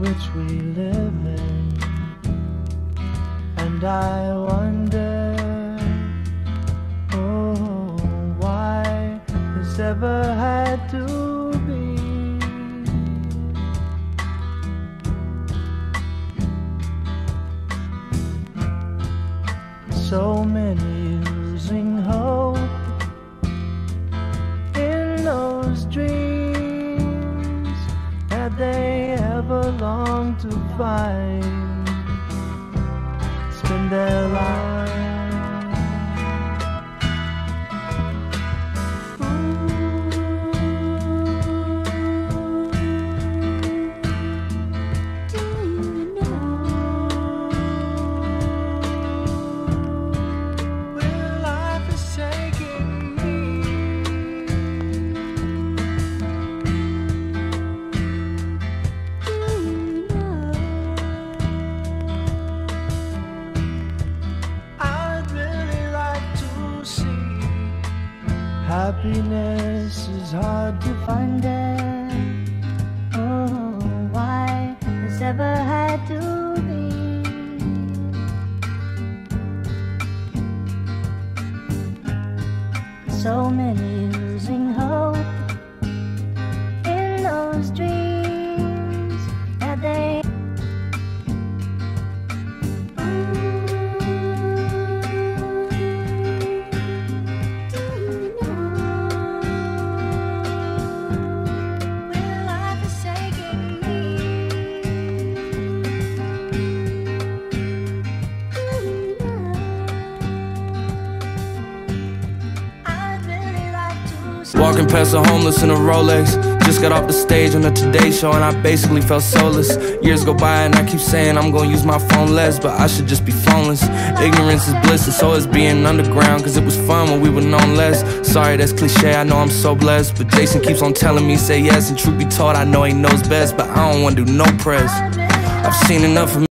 which we live in. And I wonder, oh, why this ever had to be. So many losing hope in those dreams find. Spend happiness is hard to find. wonder oh, why this ever had to be. So many losing hope in those dreams Walking past a homeless in a Rolex. Just got off the stage on the Today Show and I basically felt soulless. Years go by and I keep saying I'm gonna use my phone less, but I should just be phoneless. Ignorance is bliss and so is being underground, cause it was fun when we were known less. Sorry, that's cliche, I know I'm so blessed. But Jason keeps on telling me, say yes, and truth be told, I know he knows best, but I don't wanna do no press. I've seen enough of